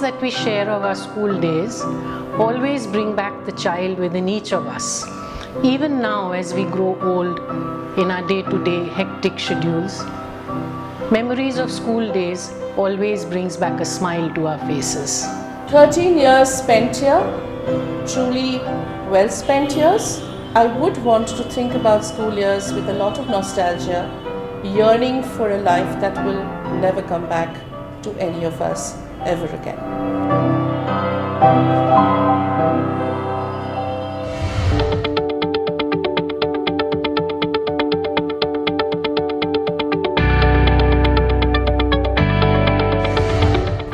that we share of our school days always bring back the child within each of us. Even now, as we grow old in our day to day hectic schedules, memories of school days always brings back a smile to our faces. 13 years spent here, truly well spent years. I would want to think about school years with a lot of nostalgia, yearning for a life that will never come back to any of us ever again.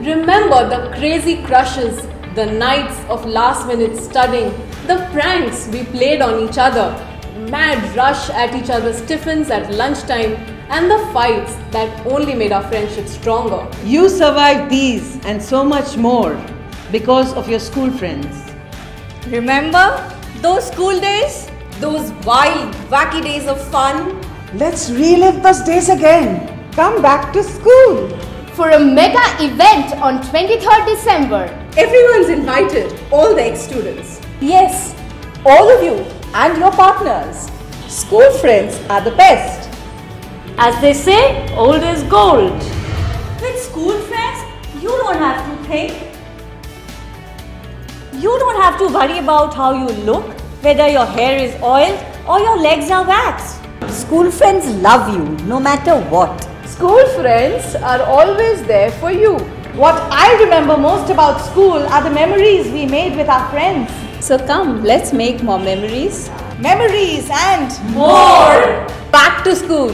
Remember the crazy crushes, the nights of last minute studying, the pranks we played on each other, mad rush at each other's tiffins at lunchtime, and the fights that only made our friendship stronger. You survived these and so much more because of your school friends. Remember those school days? Those wild, wacky days of fun? Let's relive those days again. Come back to school. For a mega event on 23rd December. Everyone's invited, all the ex-students. Yes, all of you and your partners. School friends are the best. As they say, old is gold. With school friends, you don't have to think. You don't have to worry about how you look, whether your hair is oiled or your legs are waxed. School friends love you no matter what. School friends are always there for you. What I remember most about school are the memories we made with our friends. So come, let's make more memories. Memories and more. Back to school.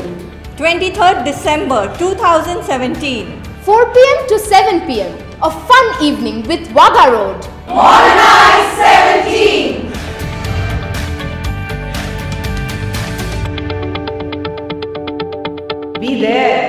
23rd December 2017. 4 pm to 7 pm. A fun evening with Wagga Road. Modernite 17. Be there.